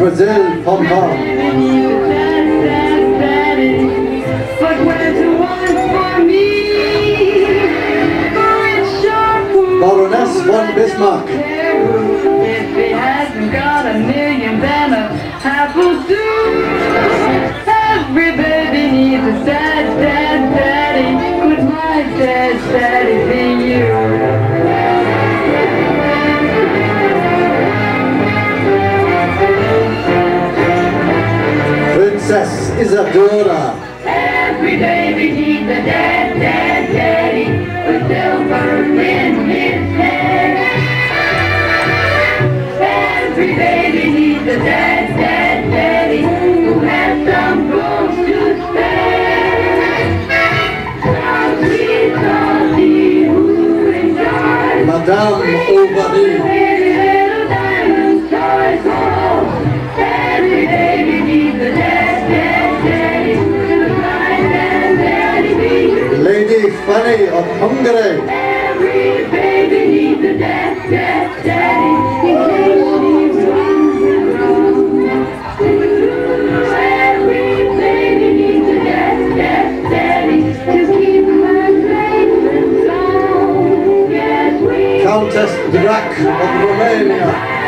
Brazil Pom Pom. But where's the one for me? Rich shark fool. Baroness von Bismarck. If he hasn't got a million, then a half will do. Every baby needs a dad, dad, daddy. Dad, Isadora. Every baby needs a dad, dad, daddy. With silver in his head. Every baby needs a dad, dad, daddy. Who has some gold to spare. Saucy, saucy, who enjoys Madame Bovary. Hungary. Every baby needs a dad, dad, daddy. Every baby needs a dad, dad, daddy. Keep. Yes, we Countess Drac of Romania.